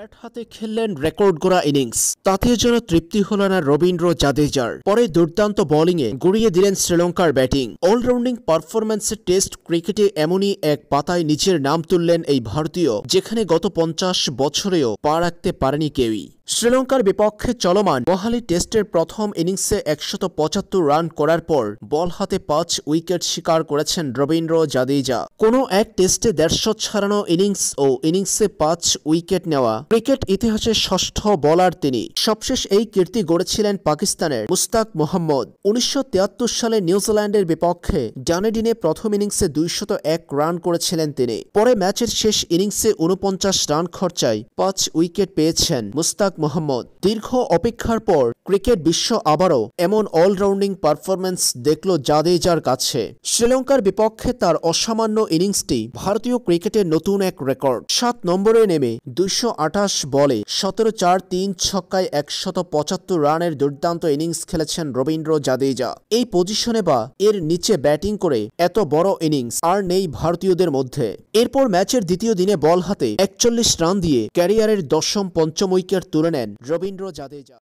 Bat হাতে খেললেন record গড়া innings. তাতে যেন তৃপ্তি হল না রবীন্দ্র জাদেজার। পরে দুর্দান্ত বোলিংয়ে গড়িয়ে দিলেন শ্রীলঙ্কার ব্যাটিং। অলরাউন্ডিং পারফরম্যান্সে টেস্ট ক্রিকেটে এমনই এক পাতায় নিচের নাম তুললেন এই ভারতীয়, যেখানে গত পঞ্চাশ বছরেও পা রাখতে পারেনি কেউই। শ্রীলঙ্কার বিপক্ষে চলমান বহালি টেস্টের প্রথম ইনিংসে একশত পঁচাত্তর রান করার পর বল হাতে পাঁচ উইকেট শিকার করেছেন রবীন্দ্র জাদেজা। কোনো এক টেস্টে দেড়শো ছাড়ানো ইনিংস ও ইনিংসে পাঁচ উইকেট নেওয়া ক্রিকেট ইতিহাসের ষষ্ঠ বলার তিনি। সবশেষ এই কীর্তি গড়েছিলেন পাকিস্তানের মুস্তাক মোহাম্মদ। উনিশশো তিয়াত্তর সালে নিউজিল্যান্ডের বিপক্ষে ডানেডিনে প্রথম ইনিংসে দুইশত এক রান করেছিলেন তিনি। পরে ম্যাচের শেষ ইনিংসে উনপঞ্চাশ রান খরচায় পাঁচ উইকেট পেয়েছেন মুস্তাক মোহাম্মদ। দীর্ঘ অপেক্ষার পর ক্রিকেট বিশ্ব আবারও এমন অলরাউন্ডিং পারফরম্যান্স দেখল জাদেজার কাছে। শ্রীলঙ্কার বিপক্ষে তার অসামান্য ইনিংসটি ভারতীয় ক্রিকেটের নতুন এক রেকর্ড সাত নম্বরে নেমে দুইশো আঠাশ বলে সতেরো চার তিন ছক্কায় একশত পঁচাত্তর রানের দুর্দান্ত ইনিংস খেলেছেন রবীন্দ্র জাদেজা। এই পজিশনে বা এর নিচে ব্যাটিং করে এত বড় ইনিংস আর নেই ভারতীয়দের মধ্যে। এরপর ম্যাচের দ্বিতীয় দিনে বল হাতে একচল্লিশ রান দিয়ে ক্যারিয়ারের দশম পঞ্চম উইকেট তুলে নেন রবীন্দ্র জাদেজা।